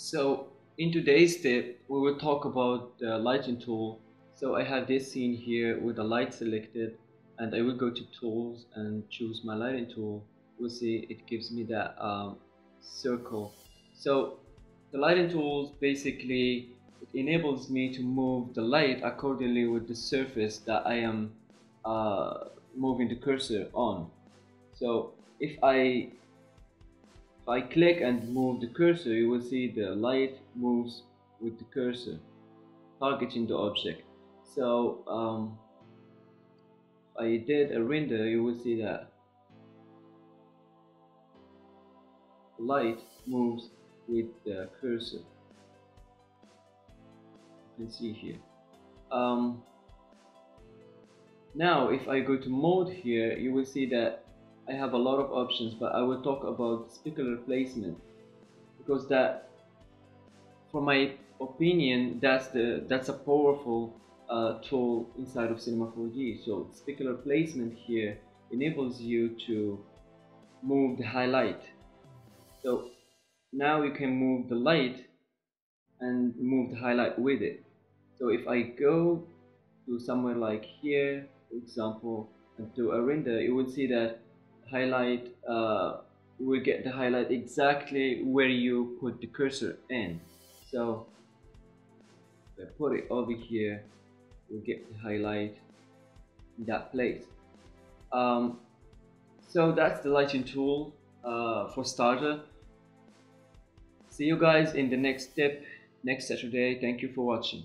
So in today's tip, we will talk about the lighting tool. So I have this scene here with the light selected and I will go to tools and choose my lighting tool. We'll see it gives me that um, circle. So the lighting tools basically enables me to move the light accordingly with the surface that I am uh, moving the cursor on. So if I if I click and move the cursor, you will see the light moves with the cursor, targeting the object. So um, I did a render, you will see that light moves with the cursor. You can see here. Um, now, if I go to mode here, you will see that I have a lot of options but I will talk about specular placement because that for my opinion that's the that's a powerful uh, tool inside of Cinema 4D so specular placement here enables you to move the highlight. So now you can move the light and move the highlight with it. So if I go to somewhere like here for example and do a render you will see that highlight uh, will get the highlight exactly where you put the cursor in. So if I put it over here we'll get the highlight in that place. Um, so that's the lighting tool uh, for starter. See you guys in the next step next Saturday. Thank you for watching